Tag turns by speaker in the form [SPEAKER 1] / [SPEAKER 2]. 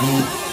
[SPEAKER 1] See,